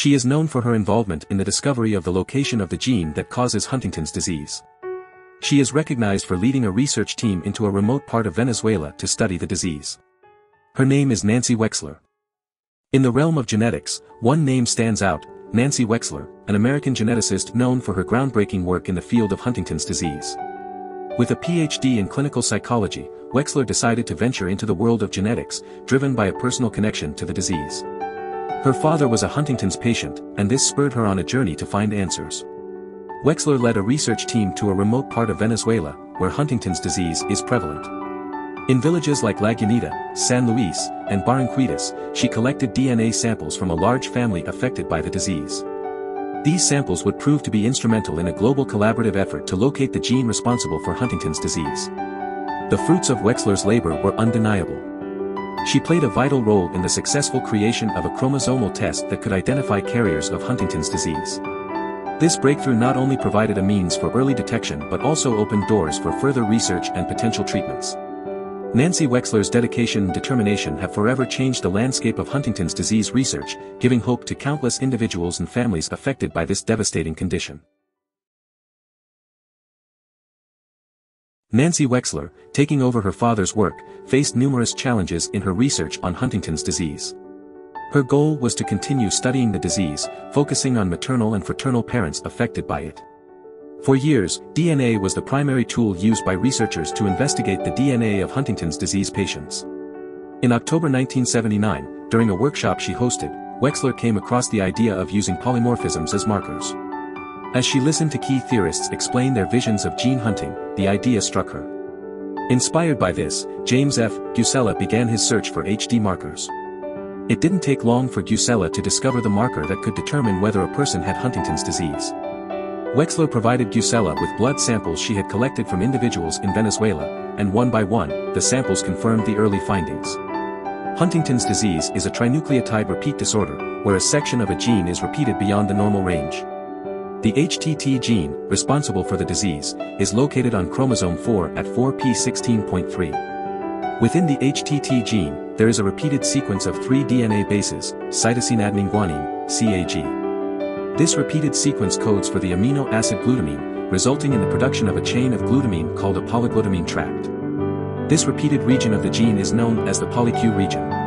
She is known for her involvement in the discovery of the location of the gene that causes Huntington's disease. She is recognized for leading a research team into a remote part of Venezuela to study the disease. Her name is Nancy Wexler. In the realm of genetics, one name stands out, Nancy Wexler, an American geneticist known for her groundbreaking work in the field of Huntington's disease. With a PhD in clinical psychology, Wexler decided to venture into the world of genetics, driven by a personal connection to the disease. Her father was a Huntington's patient, and this spurred her on a journey to find answers. Wexler led a research team to a remote part of Venezuela, where Huntington's disease is prevalent. In villages like Laguneta, San Luis, and Barranquitas, she collected DNA samples from a large family affected by the disease. These samples would prove to be instrumental in a global collaborative effort to locate the gene responsible for Huntington's disease. The fruits of Wexler's labor were undeniable. She played a vital role in the successful creation of a chromosomal test that could identify carriers of Huntington's disease. This breakthrough not only provided a means for early detection but also opened doors for further research and potential treatments. Nancy Wexler's dedication and determination have forever changed the landscape of Huntington's disease research, giving hope to countless individuals and families affected by this devastating condition. Nancy Wexler, taking over her father's work, faced numerous challenges in her research on Huntington's disease. Her goal was to continue studying the disease, focusing on maternal and fraternal parents affected by it. For years, DNA was the primary tool used by researchers to investigate the DNA of Huntington's disease patients. In October 1979, during a workshop she hosted, Wexler came across the idea of using polymorphisms as markers. As she listened to key theorists explain their visions of gene hunting, the idea struck her. Inspired by this, James F. Gusella began his search for HD markers. It didn't take long for Gusella to discover the marker that could determine whether a person had Huntington's disease. Wexler provided Gusella with blood samples she had collected from individuals in Venezuela, and one by one, the samples confirmed the early findings. Huntington's disease is a trinucleotide repeat disorder, where a section of a gene is repeated beyond the normal range. The HTT gene, responsible for the disease, is located on chromosome 4 at 4p16.3. Within the HTT gene, there is a repeated sequence of three DNA bases, cytosine adenine guanine, CAG. This repeated sequence codes for the amino acid glutamine, resulting in the production of a chain of glutamine called a polyglutamine tract. This repeated region of the gene is known as the polyQ region.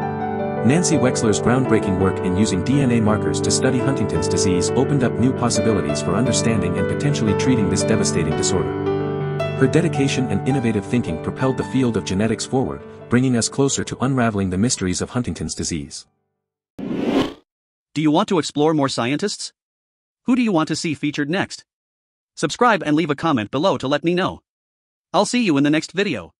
Nancy Wexler's groundbreaking work in using DNA markers to study Huntington's disease opened up new possibilities for understanding and potentially treating this devastating disorder. Her dedication and innovative thinking propelled the field of genetics forward, bringing us closer to unraveling the mysteries of Huntington's disease. Do you want to explore more scientists? Who do you want to see featured next? Subscribe and leave a comment below to let me know. I'll see you in the next video.